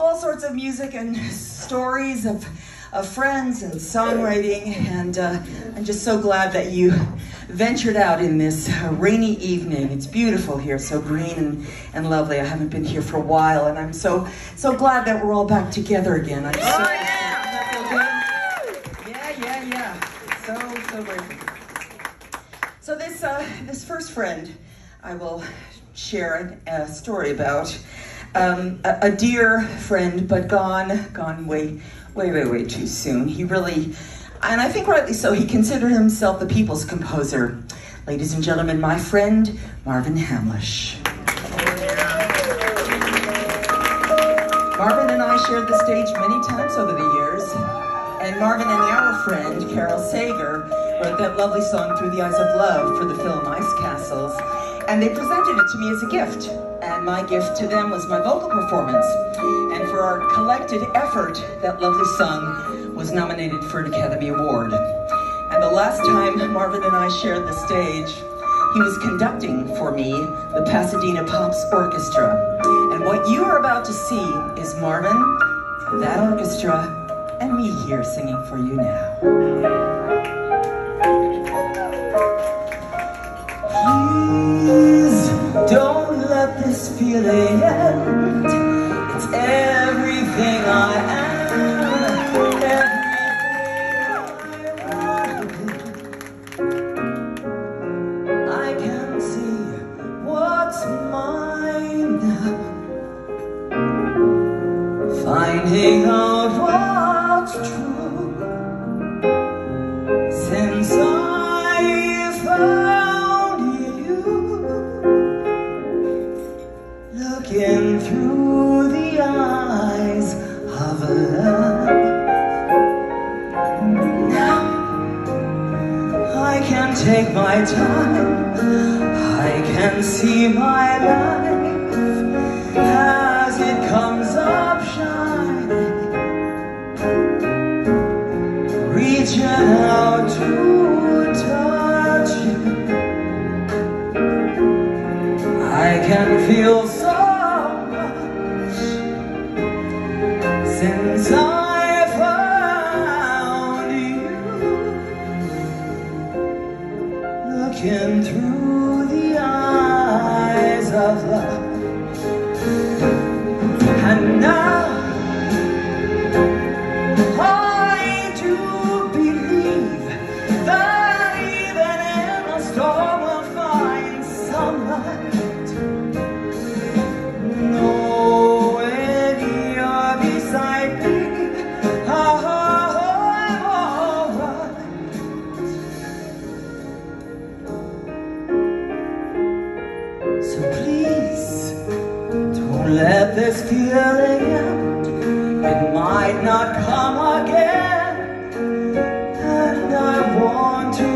all sorts of music and stories of, of friends and songwriting. And uh, I'm just so glad that you ventured out in this rainy evening. It's beautiful here, so green and, and lovely. I haven't been here for a while, and I'm so so glad that we're all back together again. I'm so, oh, yeah. yeah, yeah, yeah. So, so grateful. So this, uh, this first friend I will share a story about um, a, a, dear friend, but gone, gone way, way, way, way too soon. He really, and I think rightly so, he considered himself the people's composer. Ladies and gentlemen, my friend, Marvin Hamlisch. Marvin and I shared the stage many times over the years, and Marvin and our friend, Carole Sager, wrote that lovely song, Through the Eyes of Love, for the film Ice Castles, and they presented it to me as a gift and my gift to them was my vocal performance. And for our collected effort, that lovely song was nominated for an Academy Award. And the last time Marvin and I shared the stage, he was conducting for me the Pasadena Pops Orchestra. And what you are about to see is Marvin, that orchestra, and me here singing for you now. Finding out what's true since I found you looking through the eyes of love. Now I can take my time, I can see my life as it comes to touch you. I can feel so much since I please, don't let this feeling end. It might not come again. And I want to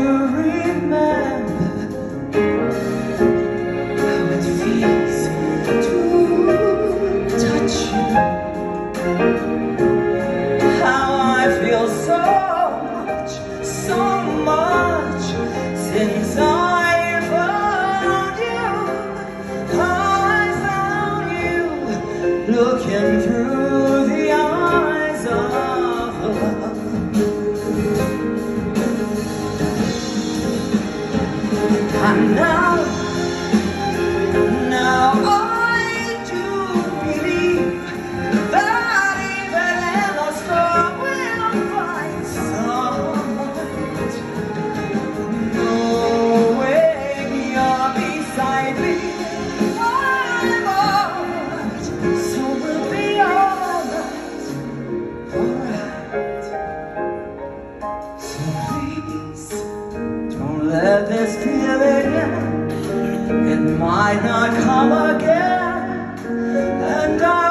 remember how it feels to touch you. How I feel so looking through the eyes of love. And now. might not come again, and I.